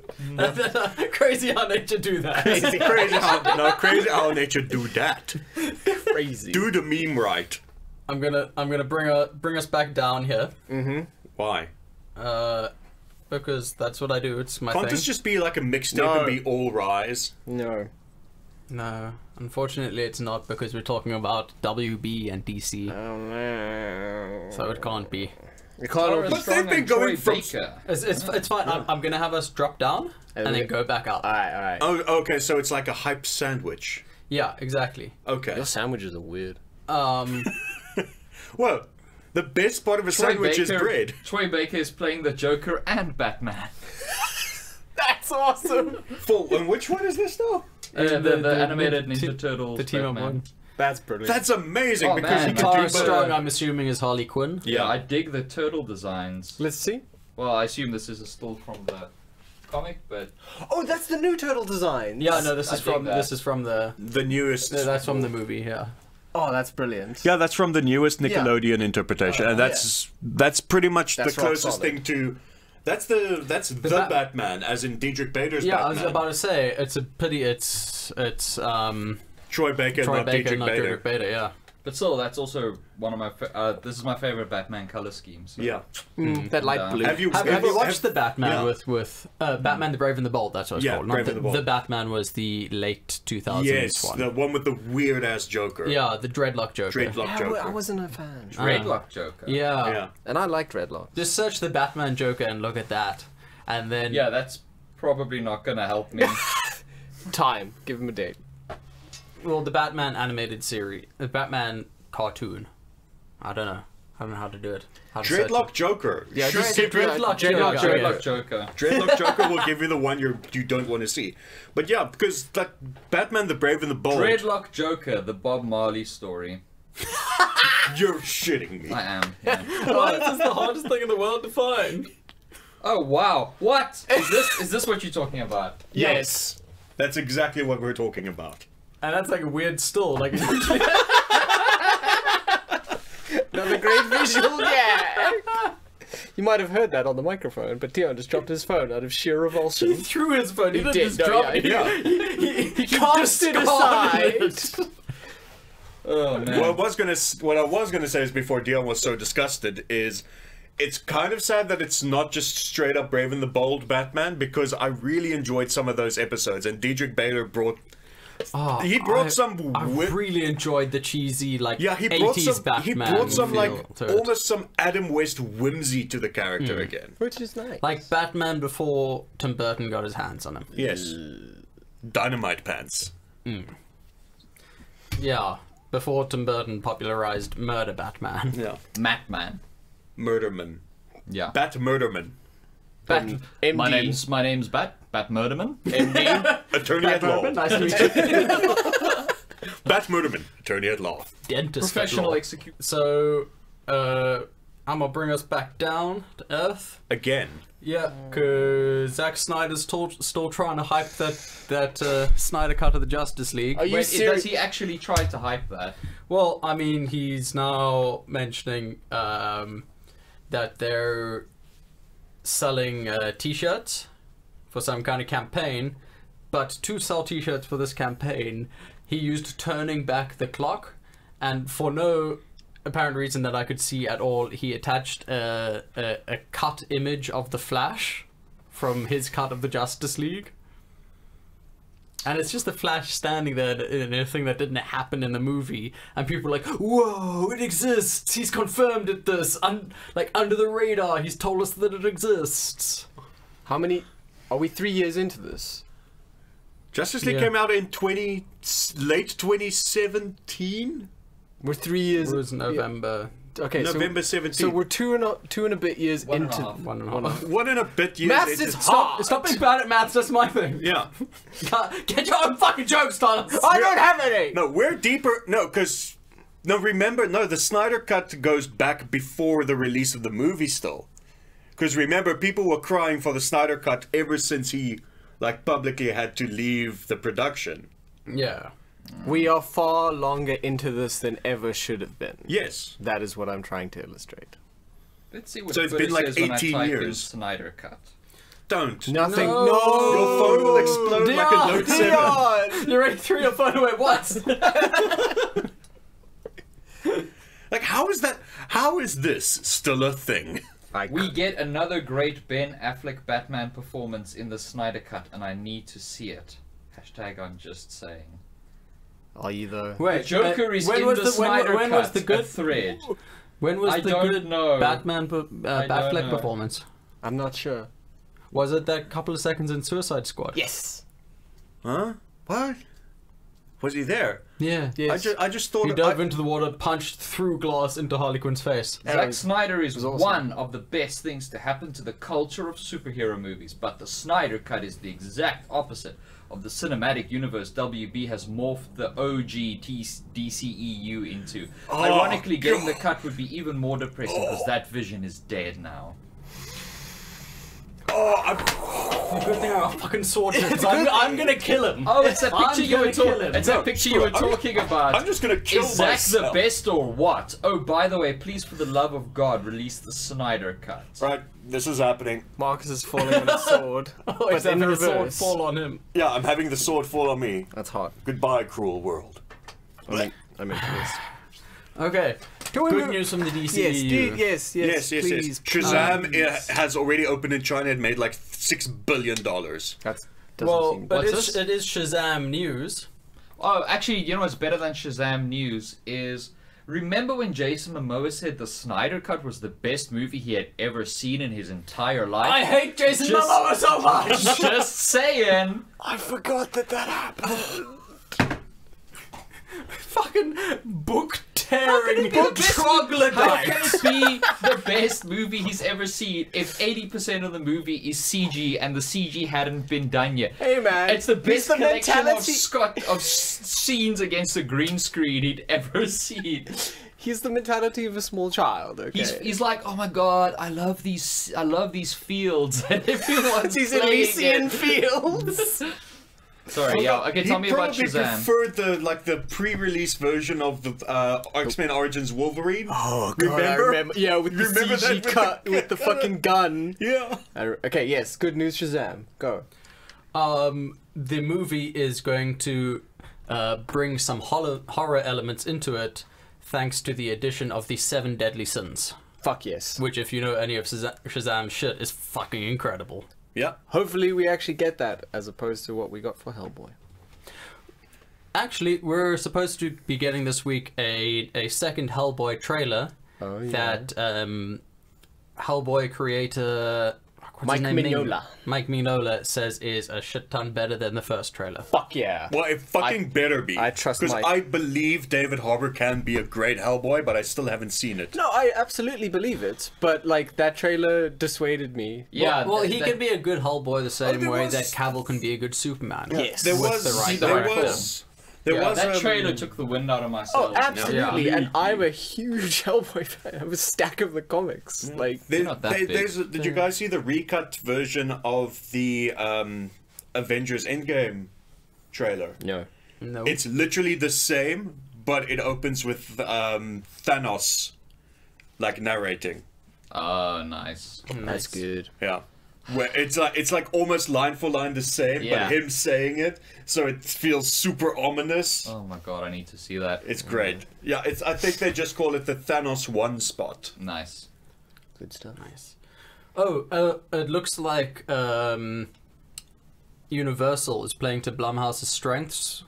crazy how nature do that. Crazy, crazy how no crazy how nature do that. Crazy. Do the meme right. I'm gonna I'm gonna bring a bring us back down here, Mm-hmm. Why? Uh, because that's what I do. It's my Can't thing. this just be like a mixtape No. and be all rise? No. No, unfortunately, it's not because we're talking about WB and DC, Oh no. so it can't be. We can't all But they've been going from- It's it's, it's fine. I'm, I'm gonna have us drop down and, And then go back up. Alright, alright. Oh, okay, so it's like a hype sandwich. yeah, exactly. Okay. Your sandwiches are weird. Um, (laughs) Well, the best part of a Troy sandwich is Baker, bread. (laughs) Troy Baker is playing the Joker and Batman. (laughs) That's awesome. For and which one is this though? Uh, the, the- the, the- animated the Ninja te- Turtles. the team up one. That's brilliant. That's amazing Oh, because man, you can Tara Strong, both. I'm assuming, is Harley Quinn. Yeah, I dig the turtle designs. Let's see. Well, I assume this is a still from the comic, but Oh, that's the new turtle design. Yeah, no, this I is from that. this is from the the newest. no, that's from the movie. Yeah. Oh, that's brilliant. Yeah, that's from the newest Yeah. Nickelodeon interpretation, and that's that's pretty much That's the closest solid. thing to. That's the that's the, Bat- Batman, as in Diedrich Bader's Yeah, I was about to say it's a pity. It's it's um Troy Baker, Troy not Baker, Diedrich not Bader. Diedrich Bader. Yeah. But still, that's also one of my. Fa- uh, this is my favorite Batman color scheme. So. Yeah. Mm, that light Yeah. blue. Have you Have, ever- have you watched the Batman yeah. with with uh, Batman the Brave and the Bold? That's what it's Yeah, called. Brave Not and the, the Bold. the Batman was the late 2000s Yes, one. the one with the weird ass Joker. Yeah, the dreadlock Joker. Dreadlock Yeah, I Joker. w- I wasn't a fan. Dreadlock Joker. Yeah. yeah. And I like dreadlock. Just search the Batman Joker and look at that, and then Yeah, that's probably not gonna help me. (laughs) Time. Give him a date. Well, the Batman animated series, the Batman cartoon. I don't know. I don't know how to do it. How to Dreadlock it. Joker. Yeah, Dread- give you- Dreadlock Dreadlock Joker. Joker. Dreadlock Joker. Dreadlock (laughs) Joker will give you the one you you don't want to see. But yeah, because like Batman the Brave and the Bold. Dreadlock Joker, the Bob Marley story. (laughs) You're shitting me. I am. yeah. (laughs) Oh, Why is this the hardest thing in the world to find? oh wow! What is this? Is this what you're talking about? Yes. That's exactly what we're talking about. And that's like a weird still. Like (laughs) (laughs) Another great visual gag. You might have heard that on the microphone, but Dion just dropped his phone out of sheer revulsion. he threw his phone. He, He didn't did, just no, drop yeah, it. yeah. (laughs) He, he, he Cast it aside. it. Oh. What I was gonna what I was gonna say is before Dion was so disgusted is it's kind of sad that it's not just straight up Brave and the Bold Batman because I really enjoyed some of those episodes and Diedrich Bader brought Oh, he brought I- some I really enjoyed the cheesy like yeah he brought 80s some Batman. he brought some like almost some Adam West whimsy to the character hmm. again. Which is nice. like Batman before Tim Burton got his hands on him. Yes. Dynamite pants. Hmm. Yeah, before Tim Burton popularized Murder Batman. Yeah. Matman. Murderman. Yeah. Bat Murderman. Bat. MD. My name's my name's Bat. Bat Murderman. MD. (laughs) Attorney at law. Batman, nice to meet you. (laughs) Bat Murderman. Attorney at law. Dentist. Professional law. execute. So, uh, I'm gonna bring us back down to Earth. Again. Yeah, cause Zack Snyder's still, still trying to hype that that uh, Snyder cut of the Justice League. Are you Wait, serious? does he actually try to hype that? Well, I mean, he's now mentioning um, that they're selling uh, T-shirts for some kind of campaign, but to sell T-shirts for this campaign, he used turning back the clock, and for no apparent reason that I could see at all, he attached a, a, a cut image of the Flash from his cut of the Justice League. And it's just the Flash standing there in a thing that didn't happen in the movie, and people are like, "Whoa, it exists! He's confirmed it. This, un- like under the radar, he's told us that it exists." How many? Are we three years into this? Justice League Yeah. came out in 20 late 2017. We're three years. It was November Okay, November so, 17th. so we're two and a two and a bit years One and a into. half. one and a One and a half. One and a bit years. Maths into- is Stop, hard. stop being bad at maths. That's my thing. Yeah. (laughs) Get your own fucking jokes, Tyler. I don't have any. No, we're deeper. No, because no, remember, no, the Snyder cut goes back before the release of the movie. Still, because remember, people were crying for the Snyder cut ever since he like publicly had to leave the production. Yeah. We are far longer into this than ever should have been. Yes. That is what I'm trying to illustrate. Let's see what So it's Twitter been like says when I 18 years. Snyder cut. Don't. Nothing. No. No. Your phone will explode like a Note 7. Dion! (laughs) You already threw your phone away once. (laughs) Like, how is that? How is this still a thing? I We get another great Ben Affleck Batman performance in the Snyder cut, and I need to see it. Hashtag I'm just saying. Are you though? Wait, Joker uh, is when in was the, the, when, Snyder when cut. was the good thread? When was I the don't good know. Batman per, uh, Batfleck know. performance? I'm not sure. Was it that couple of seconds in Suicide Squad? Yes. Huh? What? Was he there? Yeah. Yes. I just, I just thought. He dove I- into the water, punched through glass into Harley Quinn's face. That Zack was- Snyder is awesome. one of the best things to happen to the culture of superhero movies, but the Snyder cut is the exact opposite of the cinematic universe WB has morphed the OG T- DCEU into. Oh, Ironically, getting the cut would be even more depressing because oh. that vision is dead now. oh, I'm, Good thing I got fucking sword tricks. I'm, I'm gonna kill him. Oh, it's that I'm picture you were talking. It's No, that picture you were screw. I'm- talking about. I'm just gonna kill is Zack myself. the best or what? Oh, by the way, please, for the love of God, release the Snyder cut. Right, this is happening. Marcus is falling on a sword, (laughs) Oh, but he's in having a sword fall on him. Yeah, I'm having the sword fall on me. That's hot. Goodbye, cruel world. I'm, I'm into this. Okay. Can we Good move- news from the DCEU. Yes, dude, yes, yes, Yes, yes, please. yes. Shazam please. uh, has already opened in China and made like six billion dollars. That's doesn't Well, seem. but it's, it is Shazam news. Oh, actually, you know what's better than Shazam News is. Remember when Jason Momoa said the Snyder Cut was the best movie he had ever seen in his entire life? I hate Jason Just- Momoa so much. (laughs) Just saying. I forgot that that happened. (laughs) fucking book tearing it be the best- How can it be the best movie he's ever seen if 80% of the movie is CG and the CG hadn't been done yet? Hey man, It's the he's best the collection of. Scott of scenes against a green screen he'd ever (laughs) seen. He's the mentality of a small child. Okay. He's, he's like, oh my god, I love these, I love these fields, (laughs) and everyone's These playing Elysian it. fields. (laughs) Sorry, yeah. Okay, tell he me about probably Shazam. preferred the like the pre-release version of the uh, X-Men Origins Wolverine. Oh God, I remember- Yeah, with the remember that CG with the- cut with the fucking gun. (laughs) Yeah. I okay, yes, good news, Shazam. Go. Um, the movie is going to uh, bring some holo- horror elements into it, thanks to the addition of the seven deadly sins. Fuck yes. Which, if you know any of Shaz- Shazam's shit, is fucking incredible. Yeah. Hopefully we actually get that as opposed to what we got for Hellboy. Actually, we're supposed to be getting this week a, a second Hellboy trailer Oh, yeah. that um, Hellboy creator Mike his name? Mignola. Mike Mignola says is a shit ton better than the first trailer. Fuck yeah. Well, it fucking better be. I trust Because I believe David Harbour can be a great Hellboy, but I still haven't seen it. No, I absolutely believe it, but like that trailer dissuaded me. Yeah. Well, th- he that- can be a good Hellboy the same there way was- that Cavill can be a good Superman. Yes. There With was, the right there director. was, there yeah, was that um, trailer took the wind out of my sails. Oh, sails. absolutely. Yeah. And I'm a huge (laughs) Hellboy fan. I have a stack of the comics. Like, There- not that there- big. did you guys see the recut version of the um, Avengers Endgame trailer? no. No. It's literally the same, but it opens with um, Thanos like narrating. Oh, nice. That's good. Yeah. Where it's like it's like almost line for line the same, Yeah. but him saying it, so it feels super ominous. Oh my god, I need to see that. It's great. Yeah, it's. I think they just call it the Thanos one spot. Nice. Good stuff. Nice. Oh, uh, it looks like um, Universal is playing to Blumhouse's strengths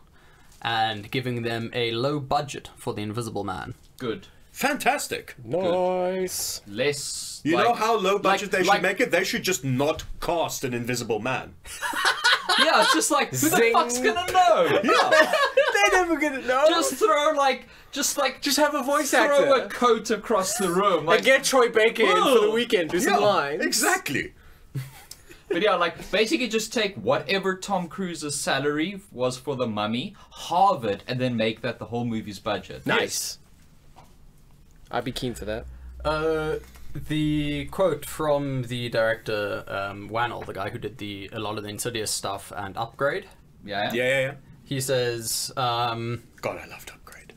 and giving them a low budget for the Invisible Man. Good. Fantastic. Nice. Less. You like- know how low budget like- they should like- make it? They should just not cast an Invisible Man. (laughs) Yeah, it's just like who the fuck's gonna know? (laughs) Yeah. They're never gonna know. just throw like, just like, Just have a voice throw actor. a coat across the room. Like, and get Troy Baker in for the weekend. Do some yeah, lines. exactly. But yeah, like basically just take whatever Tom Cruise's salary was for the mummy, halve it, and then make that the whole movie's budget. Nice. I'd be keen for that. Uh, the quote from the director um, Whannell, the guy who did the a lot of the Insidious stuff and Upgrade, Yeah. Yeah, yeah, yeah. he says um, God, I loved Upgrade.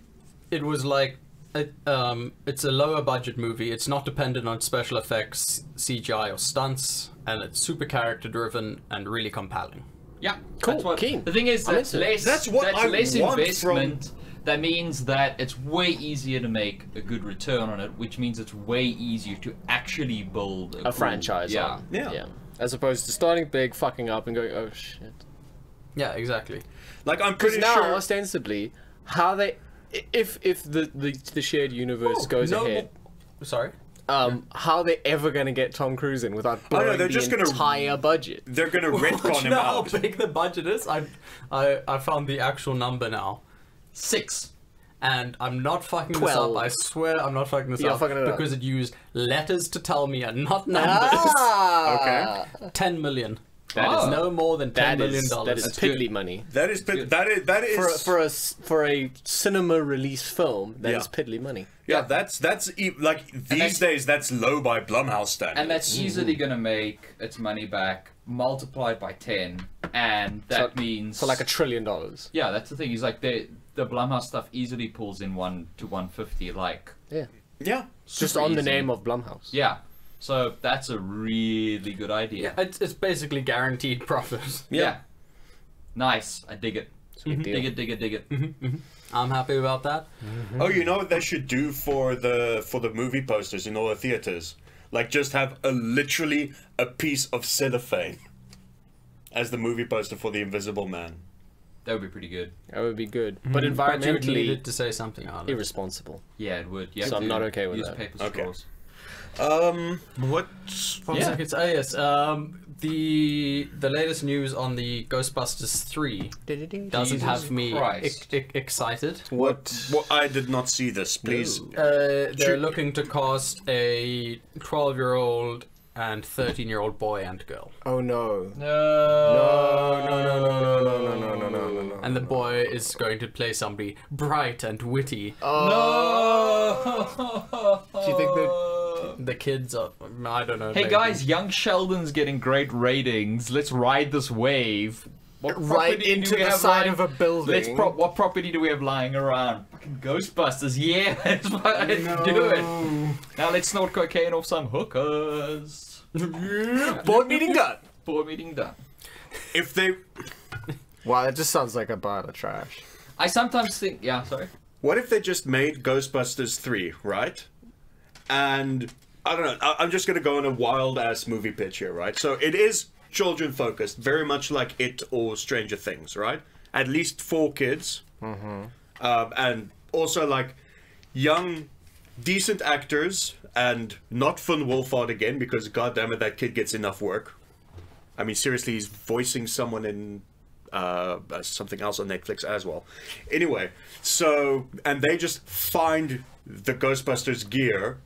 it was like it, um, it's a lower budget movie. It's not dependent on special effects, CGI, or stunts, and it's super character driven and really compelling. Yeah. Cool, That's what, keen. The thing is, I'm that's less. That's what I less want investment. That means that it's way easier to make a good return on it, which means it's way easier to actually build a, A cool- franchise. Yeah. on. Yeah. As opposed to starting big, fucking up, and going, oh shit. Yeah, exactly. Like I'm Because pretty now, sure. ostensibly, how they, if if the the, the shared universe goes No ahead, mo- Sorry. um, how are they ever gonna get Tom Cruise in without Oh, no, they're the just gonna- entire budget? They're gonna Do (laughs) retcon you him know how big the budget is? I, I, I found the actual number now. Six. And I'm not fucking this up. I swear I'm not fucking this You're up. fucking it up. because it used letters to tell me and not numbers. Ah, Okay. 10 million. That Oh. is No more than that ten million is dollars. that is piddly money That is Good. that is that is for a, for a s- for a cinema release film. That is Yeah. piddly money. yeah. That's that's e- like these that's- days. That's low by Blumhouse standards. And that's easily going to make its money back multiplied by 10. And that So- means. For like a trillion dollars. Yeah, that's the thing. He's like, the, the Blumhouse stuff easily pulls in 1 to 150. Like, Yeah. yeah. Just super on the name of Blumhouse. Yeah. So that's a really good idea. Yeah, it's, it's basically guaranteed profit. (laughs) Yeah. Nice. I dig it. Sweet mm-hmm. deal. Dig it, dig it, dig it. Mm-hmm, mm-hmm. I'm happy about that. Oh, you know what they should do for the for the movie posters in all the theaters? Like just have a literally a piece of cellophane as the movie poster for the Invisible Man. That would be pretty good. That would be good, but But you environmentally needed to say something on it. irresponsible. Yeah, it would. You So I'm to not okay with use that. paper Okay. straws. Um, what? One Yeah. second. It's- oh, yes. Um, the the latest news on the Ghostbusters three doesn't Jesus have me Christ. ex- ex- excited. What? What? I did not see this. Please. Uh, they're Sure. looking to cast a 12 year old and 13 year old boy and girl. Oh no. No. No, no, no, no, no, no, no, no, no, no, no. And the boy is going to play somebody bright and witty. No. Oh. (laughs) Do you think The kids are, I don't know. Hey maybe. guys, Young Sheldon's getting great ratings. Let's ride this wave. What Right into the side lying- of a building. Let's pro- what property do we have lying around? Fucking Ghostbusters. Yeah, (laughs) let's fucking do it. Now let's snort cocaine off some hookers. (laughs) Board meeting done. Board meeting done. If they, Wow, that just sounds like a pile of trash. I sometimes think, yeah, sorry. What if they just made Ghostbusters 3, right? And I don't know, I- I'm just gonna go on a wild ass movie pitch here, right? So it is children focused, very much like It or Stranger Things, right? At least four kids. Mm-hmm. Um, and also like young, decent actors, and not Finn Wolfhard again, because goddammit, that kid gets enough work. I mean, seriously, he's voicing someone in uh, uh, something else on Netflix as well. Anyway, so and they just find the Ghostbusters gear,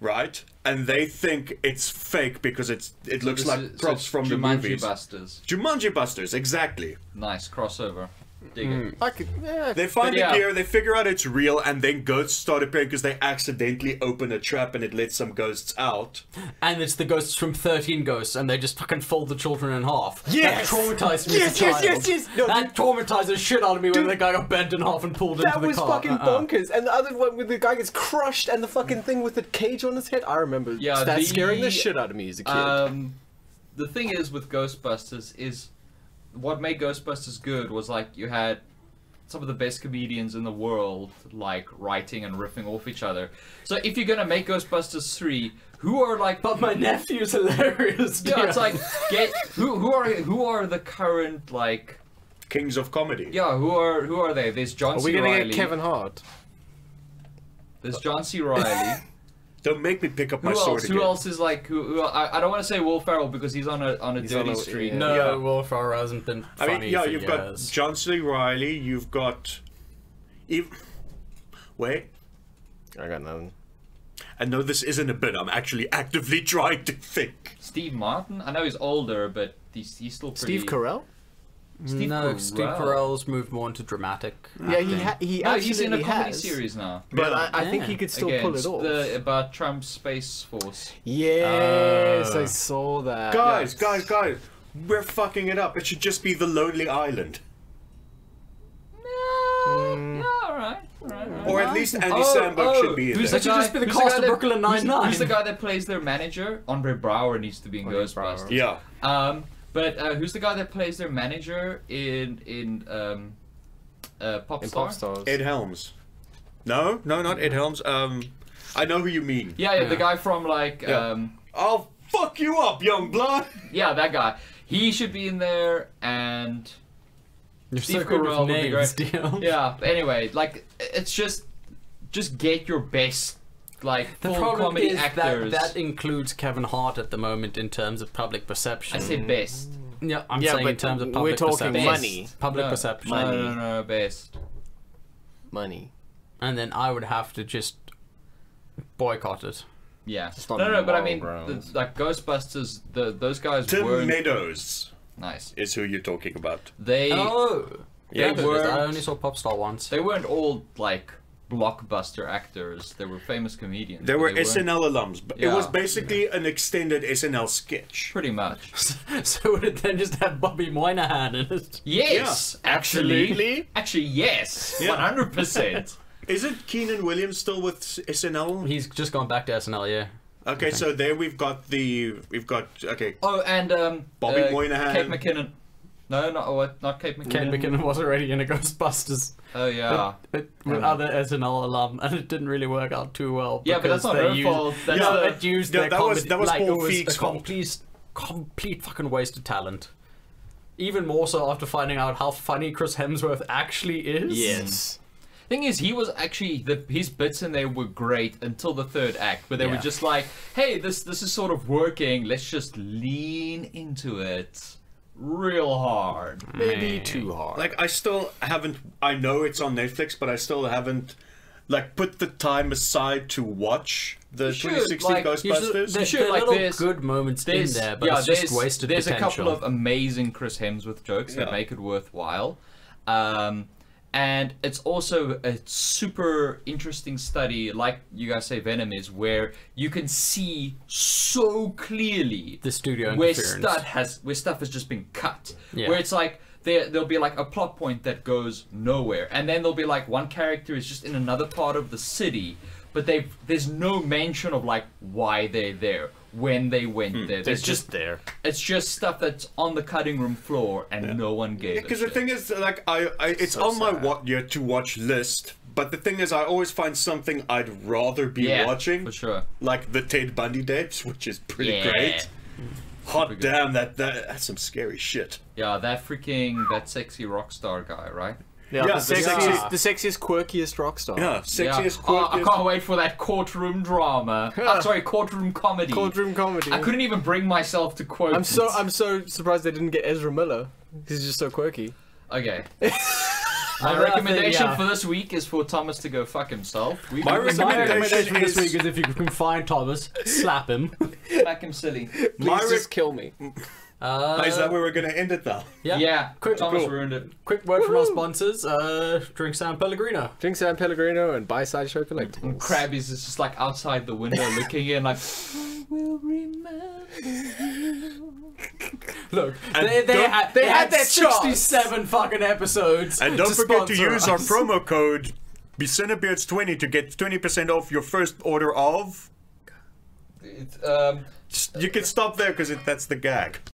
right? And they think it's fake because it's it looks This like so props it's from the Jumanji movies. Busters. Jumanji Busters, exactly. Nice crossover. Dig it. I could, yeah. They find But the yeah. gear, they figure out it's real, and then ghosts start appearing because they accidentally open a trap and it lets some ghosts out. And it's the ghosts from 13 Ghosts, and they just fucking fold the children in half. Yes! That traumatized me Yes, as a yes, child. yes, yes! No, that traumatized the shit out of me when the guy got bent in half and pulled That into the was car. fucking Uh-uh. bonkers. And the other one with the guy gets crushed and the fucking thing with the cage on his head. I remember Yeah, that the- scaring the (laughs) shit out of me as a kid. Um, the thing is with Ghostbusters is what made Ghostbusters good was like you had some of the best comedians in the world like writing and riffing off each other. So if you're gonna make Ghostbusters three, who are like But my nephew's hilarious. yeah, dear. it's like get who who are who are the current like Kings of comedy. yeah who are who are they? There's John Are C. we gonna Reilly. get Kevin Hart? There's John C. Reilly. (laughs) Don't make me pick up my who sword else? again. Who else is like who? who I, I don't want to say Will Ferrell because he's on a on a He's dirty on a- streak. yeah. no, Yeah. Will Ferrell hasn't been I funny mean, yeah, for you've years. got John C. Reilly, you've got. Eve... Wait, I got nothing. I know this isn't a bit. I'm actually actively (laughs) trying to think. Steve Martin. I know he's older, but he's he's still pretty. Steve Carell? Steve no, Steve Carell. Carell's moved more into dramatic. Yeah, he acting. ha- he No, he's in a comedy has. series now. But Yeah. I, I think Yeah. he could still pull it off. The, about Trump's space force. Yes, I Uh, saw that. Guys, guys, guys, we're fucking it up. It should just be the Lonely Island, No, yeah, all right, all right. all right. or at least Andy Oh, Samberg oh, should be in who's there. That should just be the cast guy of Brooklyn Nine-Nine. Who's the guy that plays their manager? Andre Braugher needs to be in Andre Ghostbusters. Braugher. Yeah, Um, but uh, who's the guy that plays their manager in in um, uh, Pop In Star? Pop Stars. Ed Helms. No, no, not Ed Helms. Um, I know who you mean. Yeah, yeah, the guy from like Yeah. um, I'll fuck you up, young blood. yeah, that guy. He should be in there, and You're Steve so good Carell would with be names, great. (laughs) deal. yeah. but Anyway, like it's just just get your best like The full problem comedy is actors. that that includes Kevin Hart at the moment in terms of public perception. I say best. yeah, I'm Yeah, saying in terms of public perception. we're talking perception. money. Public no, perception. Money. no, no, no, best. Money. And then I would have to just boycott it. Yeah. No, no, but I mean, the, like Ghostbusters, the those guys Tim weren't nice. is who you're talking about. They Oh! They They were- I only saw Popstar once. they weren't all like blockbuster actors. They were famous comedians. They but were weren't- SNL alums, but it was Yeah. basically an extended SNL sketch. pretty much. (laughs) so would it then just have Bobby Moynihan in it? Yes, actually, Absolutely. actually yes, Yeah. one hundred percent. (laughs) Isn't Keenan Williams still with SNL? He's just gone back to SNL, yeah. Okay, so there we've got the we've got okay. Oh, and um, Bobby uh, Moynihan. Kate McKinnon. No, not what? Not Kate McKinnon. Kate McKinnon was already in a Ghostbusters Oh yeah. it, with Yeah. other SNL alum, and it didn't really work out too well. Yeah, but that's because not they her used- fault. That's no, the- it used Yeah, their that was- that was like, Paul was Feig's a fault. complete, complete fucking waste of talent. Even more so after finding out how funny Chris Hemsworth actually is. Yes. Thing is, he was actually the his bits in there were great until the third act, where they were just like, "Hey, this this is sort of working. Let's just lean into it real hard." Maybe Meh. too hard. Like I still haven't. I know it's on Netflix, but I still haven't like put the time aside to watch the You should, 2016 like, You should- Ghostbusters. There's should, there are like, little there's- good moments in There's there, but yeah, it's just there's, wasted there's a couple of amazing Chris Hemsworth jokes that make it worthwhile. Um, and it's also a super interesting study, like you guys say Venom is, where you can see so clearly The studio where stuff has where stuff has just been cut. Yeah. Where it's like there there'll be like a plot point that goes nowhere, and then there'll be like one character is just in another part of the city, but they there's no mention of like why they're there when they went hmm, there. It's just just there. it's just stuff that's on the cutting room floor and no one gave it. Because the thing is, like, I, I it's So on my sad. what year to watch list. But the thing is, I always find something I'd rather be yeah, watching, for sure. like the Ted Bundy tapes, which is pretty Yeah. great. Hot damn, that, that that's some scary shit. Yeah, that freaking that sexy rock star guy, right? Yeah, Yeah, the, the sexiest, sexiest- the sexiest, quirkiest rock star. Yeah, Yeah. sexiest Oh. I can't wait for that courtroom drama. (laughs) Ah, sorry, courtroom comedy. Courtroom comedy. I couldn't even bring myself to quote. I'm so it. I'm so surprised they didn't get Ezra Miller. He's just so quirky. Okay. (laughs) I My think, recommendation yeah. for this week is for Thomas to go fuck himself. We My can My recommendation recommendation for this week is if you can find Thomas, slap him. smack him silly. Please My just kill me. (laughs) Uh, is that where we're gonna end it though? (laughs) yeah. Yeah, Quick- Thomas cool. ruined it. Quick word from our sponsors. Uh, drink San Pellegrino. Drink San Pellegrino and buy Sideshow Collectibles. Krabby's is just like outside the window (laughs) looking in, like. I will remember. (laughs) Look, And they, they, had, they they had had their chance. 67 fucking episodes. And don't forget to sponsor use our promo code BeCinebeards20 to get 20% off your first order of. It, um, You can stop there because that's the gag.